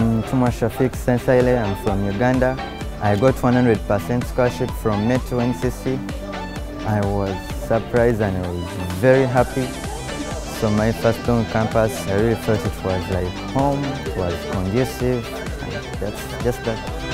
Shafiq Sensaile. I'm from Uganda. I got 100% scholarship from METU NCC. I was surprised and I was very happy. So my first on campus, I really felt it was like home, it was conducive, and that's just that.